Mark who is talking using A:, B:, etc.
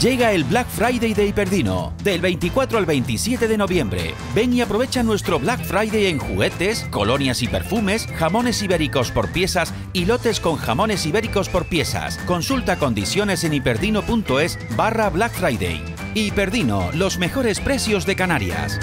A: Llega el Black Friday de Hiperdino, del 24 al 27 de noviembre. Ven y aprovecha nuestro Black Friday en juguetes, colonias y perfumes, jamones ibéricos por piezas y lotes con jamones ibéricos por piezas. Consulta condiciones en hiperdino.es barra Black Friday. Hiperdino, los mejores precios de Canarias.